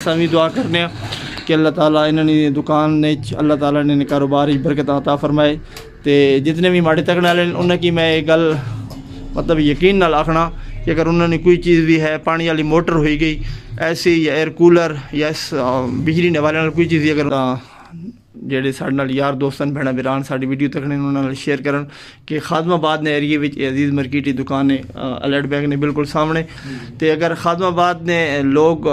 असां भी दुआ करने कि अल्लाह ताला इन्होंने दुकान ने अल्लाह ताला ने कारोबार बरकत अता फरमाए तो जितने भी माड़े तकने वाले उन्हें की मैं ये गल मतलब यकीन नाल आखना कि अगर उन्होंने कोई चीज़ भी है पानी वाली मोटर हुई गई ऐसी या एयर कूलर या इस बिजली ने वाले कोई चीज़ अगर ਜਿਹੜੇ ਸਾਡੇ ਨਾਲ ਯਾਰ ਦੋਸਤਾਂ ਭੈਣਾਂ ਵੀਰਾਂ ਸਾਡੀ ਵੀਡੀਓ ਤੱਕਣੇ ਉਹਨਾਂ ਨਾਲ ਸ਼ੇਅਰ ਕਰਨ ਕਿ ਖਾਦਮਾਬਾਦ ਨੇ ਏਰੀਏ ਵਿੱਚ ਅਜ਼ੀਜ਼ ਮਾਰਕੀਟ ਦੀ ਦੁਕਾਨ ਹੈ ਅਲਰਟ ਬੈਗ ਨੇ ਬਿਲਕੁਲ ਸਾਹਮਣੇ ਤੇ ਅਗਰ ਖਾਦਮਾਬਾਦ ਨੇ ਲੋਕ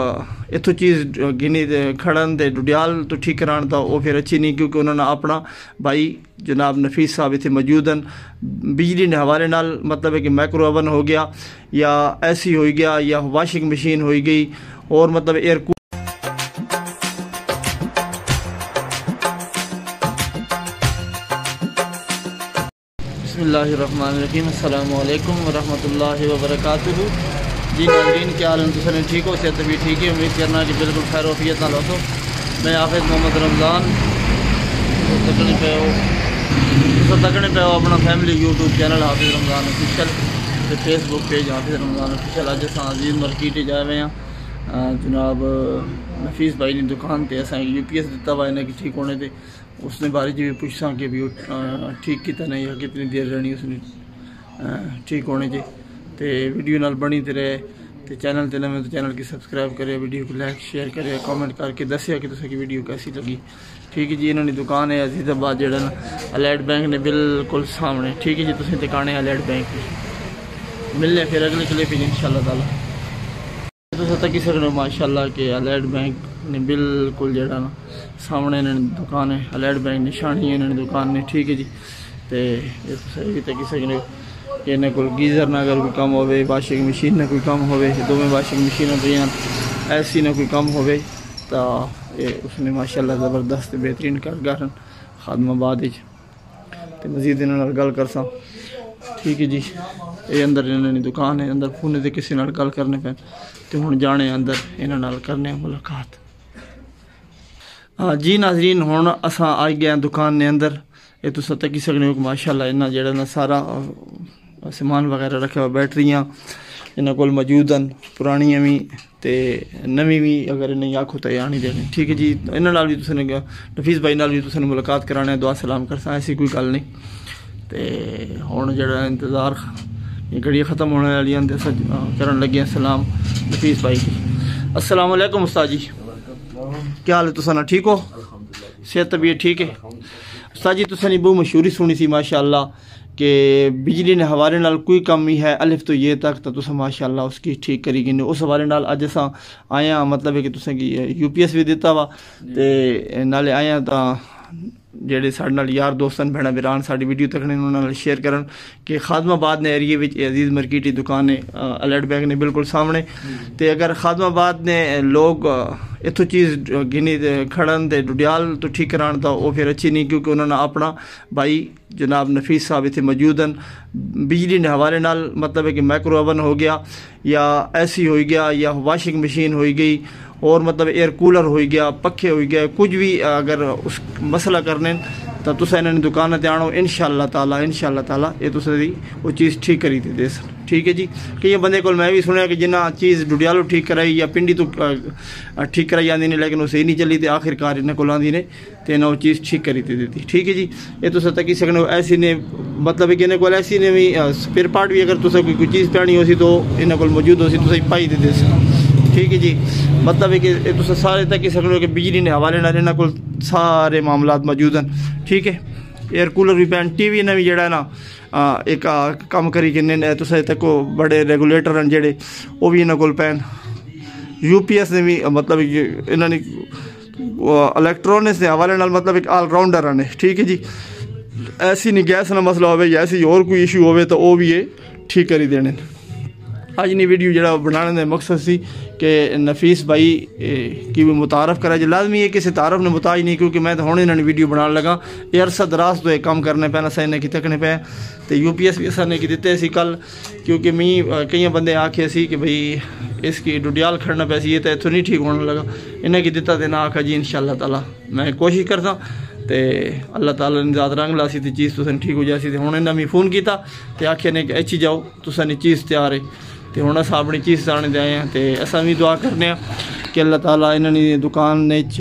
ਇਥੋਂ ਚੀਜ਼ ਗਿਨੀ ਖੜਨ ਦੇ ਡੁਡਿਆਲ ਤੋਂ ਠੀਕ ਕਰਾਣ ਤਾਂ ਉਹ ਫਿਰ ਅੱਛੀ ਨਹੀਂ ਕਿਉਂਕਿ ਉਹਨਾਂ ਨੇ ਆਪਣਾ ਭਾਈ ਜਨਾਬ ਨਫੀਸ ਸਾਹਿਬ ਇੱਥੇ ਮੌਜੂਦ ਹਨ ਬਿਜਲੀ ਦੇ ਹਵਾਲੇ ਨਾਲ ਮਤਲਬ ਹੈ ਕਿ ਮਾਈਕਰੋ ਓਵਨ ਹੋ ਗਿਆ ਜਾਂ ਐਸੀ ਹੋ ਗਿਆ ਜਾਂ ਵਾਸ਼ਿੰਗ ਮਸ਼ੀਨ ਹੋਈ ਗਈ और मतलब एयर बसमीम अल्लाम वरहमल वबरक जी नाजरीन क्या हाल तुम ठीक हो, सेहत भी ठीक है। उम्मीद करना कि बिल्कुल खैर वफियत ना लो मैं हाफिज मोहम्मद रमज़ान तकने पे तुम तकने पे अपना family YouTube channel Hafiz Ramzan official तो Facebook page Hafiz Ramzan official अज अस अज़ीज़ मार्केट हुए हैं। जनाब, नफीस भाई ने दुकान पर असा यू पी एस दिता हुआ इन्हें ठीक होने से उसने बारे च भी पुछसा कि भी ठीक किता, नहीं है कितनी देर रहनी उसने। ठीक होने च। तो वीडियो नाल बनी ते रहे तो चैनल ते नमें तो चैनल की सब्सक्राइब करे वीडियो को लाइक शेयर करे कमेंट करके दसिया कि तुसें वीडियो कैसी लगी ठीक है जी इन्होंने दुकान है अजीजाबाद जड़ा अलैड बैंक ने बिल्कुल सामने ठीक है जी तुम दिखाने अलैड बैंक मिलने फिर अगले क्लिप इन शाला तला तुम तकी सकते माशाला कि अलैड बैंक ने बिल्कुल जड़ा ना सामने इन्होंने दुकान है अलैड बैंक निशानी है इन्होंने दुकान ने ठीक है जी तो ये तकी सकते कि इन्हें को गीज़र ना अगर कोई कम हो वाशिंग मशीन ना कोई कम हो दोवें वाशिंग मशीन पे ऐसी ना कोई कम हो तो ये उसने माशाल्लाह ज़बरदस्त बेहतरीन कारगर हैं खादमाबाद तो मजीद इन्होंने गल कर सा ठीक है जी, ये अंदर इन्होंने दुकान है, अंदर फ़ोन से किसी गल करने पे तो हूँ जाने अंदर इन्होंने करने मुलाकात। हाँ जी नाजरीन हूँ असा आई गए दुकान ने अंदर। ये तुस हो माशाला समान वगैरह रखे हुआ बैटरियाँ इन्होंने को मौजूद हैं, पुरानियाँ भी तो नवी भी अगर इन्हें आखो तो आनी देने। ठीक है जी इन्होंने भी तुसें नफीस भाई भी तुसें मुलाकात कराने दुआ सलाम कर ऐसी कोई गल नहीं। तो हूँ जरा इंतज़ार घड़ियाँ ख़त्म होने वाली कर लगे सलाम नफीस भाई की असलम उस्ताद जी। क्या हाल है तुसा ठीक हो? सेहत तबीयत ठीक है? उस्ताद जी, तुसा बहुत मशहूरी सुनी सी माशाल्लाह कि बिजली ने हवाले नाल कोई कमी है अलिफ तो ये तक तो तुम माशाल्लाह उसकी ठीक करी गई उस हवाले नाल अज अस आए मतलब है कि तुसें एस भी दिता वा तो नाले आया तो ਜਿਹੜੇ ਸਾਡੇ ਨਾਲ ਯਾਰ ਦੋਸਤਾਂ ਭੈਣਾਂ ਵੀਰਾਂ ਸਾਡੀ ਵੀਡੀਓ ਤੱਕਣੇ ਉਹਨਾਂ ਨਾਲ ਸ਼ੇਅਰ ਕਰਨ ਕਿ ਖਾਦਮਾਬਾਦ ਨੇ ਏਰੀਏ ਵਿੱਚ ਅਜ਼ੀਜ਼ ਮਾਰਕੀਟ ਦੀ ਦੁਕਾਨ ਹੈ ਅਲਰਟ ਬੈਗ ਨੇ ਬਿਲਕੁਲ ਸਾਹਮਣੇ। ਤੇ ਅਗਰ ਖਾਦਮਾਬਾਦ ਨੇ ਲੋਕ ਇਥੋਂ ਚੀਜ਼ ਗਿਨੀ ਖੜਨ ਦੇ ਡੁਡਿਆਲ ਤੋਂ ਠੀਕ ਕਰਾਣ ਤਾਂ ਉਹ ਫਿਰ ਅੱਛੀ ਨਹੀਂ ਕਿਉਂਕਿ ਉਹਨਾਂ ਨੇ ਆਪਣਾ ਭਾਈ ਜਨਾਬ ਨਫੀਸ ਸਾਹਿਬ ਇੱਥੇ ਮੌਜੂਦ ਹਨ। ਬਿਜਲੀ ਦੇ ਹਵਾਲੇ ਨਾਲ ਮਤਲਬ ਹੈ ਕਿ ਮਾਈਕਰੋ ਓਵਨ ਹੋ ਗਿਆ ਜਾਂ ਐਸੀ ਹੋਈ ਗਿਆ ਜਾਂ ਵਾਸ਼ਿੰਗ ਮਸ਼ੀਨ ਹੋਈ ਗਈ। और मतलब एयर कूलर हो गया पखे हो गए, कुछ भी अगर उस मसला करने तो तुस इन्होंने दुकान पर आनो इन शाला तला इन शाला तला, ये वो चीज़ ठीक करी दे दे ठीक है जी? कई बंदे को मैं भी सुनया कि जिन्ना चीज़ डुडियालो ठीक कराई या पिंडी तो ठीक कराई जाती ने, लेकिन वो सही नहीं चली तो आखिरकार इन्हें को आँदी ने तो इन्हें वो चीज़ ठीक करी दे देती ठीक है जी? ये तुस तकी सकने ऐसी ने मतलब कि इन्हें को ऐसी ने भी स्पेयर पार्ट भी अगर तुसें कोई चीज़ पैनी हो सी तो इन्हें को मौजूद हो सी तुसें पाई दे दे ठीक है जी। मतलब है कि तुम सारे तक सकते कि बिजली ने हवाले ना इन्होंने को सारे मामला मौजूद हैं। ठीक है? एयर कूलर भी पैन टी वी ने भी जड़ा ना एक कम करी किन्ने तुस तको बड़े रेगूलेटर हैं जेह्ड़े वो भी इन्होंने को पैन। यू पी एस ने भी मतलब इन्होंने इलैक्ट्रॉनिक्स के हवाले नाल मतलब एक ऑलराउंडर ने। ठीक है जी? ऐसी नहीं गैस ना मसला हो ऐसी और कोई इशू हो तो वह भी ये ठीक करी देने अज नहीं वीडियो जो बनाने का मकसद से कि नफीस भाई की भी मुतारफ़ करा। जो लाजमी है किसी तारफ ने मुताज नहीं, क्योंकि मैं तो हूँ इन्होंने वीडियो बनाने लगा। ये अरसा दराज तो एक काम करने पैना, अस इन्हें तकने पे तो यू पी एस भी असा कि दिते कल, क्योंकि मी कई बंदे आखे कि भाई, इसकी डुडियाल खड़ना पैसी, ये तो इतों नहीं ठीक होने लगा। इन्हें की दिता तो ना आखा जी इन शाला तला, मैं कोशिश करता तो अल्लाह ताला ने ज़्यादा रंग ला सी चीज़ तुसें ठीक हो जासी हूँ इन्हें मी फ़ोन किया तो आखे ने कि अच्छी जाओ तुसें चीज़ तैयार है। ਤੇ ਹੁਣ ਅਸਾਂ ਆਪਣੀ ਚੀਜ਼ ਸਾਣੇ ਦੇ ਆਏ ਹਾਂ ਤੇ ਅਸਾਂ ਵੀ ਦੁਆ ਕਰਨੇ ਆ ਕਿ ਅੱਲਾਹ ਤਾਲਾ ਇਹਨਾਂ ਦੀ ਦੁਕਾਨ ਨੇ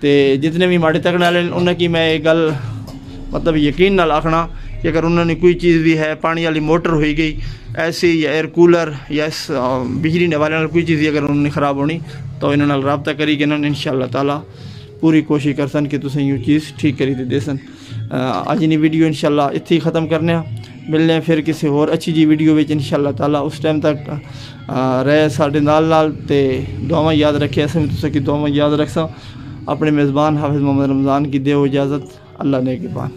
ਤੇ ਜਿਤਨੇ ਵੀ ਮਾੜੇ ਤੱਕਣ ਵਾਲੇ ਉਹਨਾਂ ਕੀ ਮੈਂ ਇਹ ਗੱਲ मतलब यकीन नाल आखना कि अगर उन्होंने कोई चीज़ भी है पानी वाली मोटर हो गई ऐसी या एयर कूलर या इस बिजली ने वाले कोई चीज़ अगर उन्होंने ख़राब होनी तो इन्होंने रबता करी कि इन्होंने इन ताला पूरी कोशिश कर सन कि तुसें यूँ चीज़ ठीक करी दे सन अज नी वीडियो इनशाला इत्थे ही ख़त्म करने मिलने फिर किसी होर अच्छी जी वीडियो में इन तला। उस टाइम तक रहे साढ़े नाल नाल, ते दुआवां याद रखे। असें भी तुम्हें दुआवां याद रखसा। अपने मेज़बान हाफिज़ मोहम्मद रमज़ान की दे इजाज़त। अल्लाह ने के पान